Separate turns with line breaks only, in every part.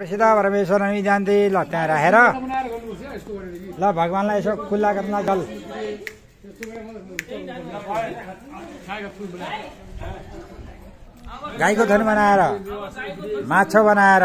प्रसिद्ध परमेश्वर जान्थे ल त्यहाँ राखेर ल भगवान्लाई यसो खुल्ला गर्न जल गाईको थन बनाएर माछा बनाएर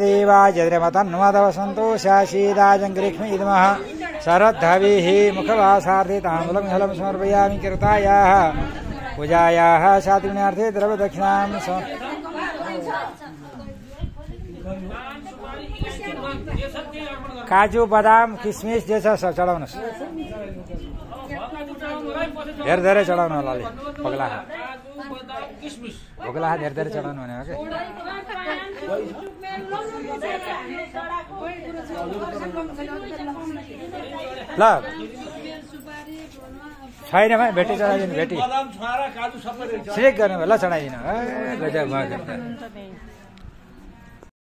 देवा जद्रमतन्वदव सन्तोषाशीदाजङ्ग्रिक्ष्म इदमः शरद्धविः मुखवासार्थे ताम्बूलं हलं समर्पयामि कृतायाः। पूजायाः सात्विण्यार्थे द्रव्यदक्षिणां काजु बदाम किसमिस जे सब चढाउनुहोस् धेरै धेरै चढाउनु होला अलि धेरै धेरै चढाउनु भनेको कि? ल। छैन भाइ भेटी चढाइदिनु भेटी। सिलेक्ट गर्नु ल चढाइदिनु।